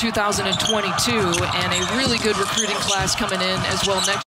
2022 and a really good recruiting class coming in as well next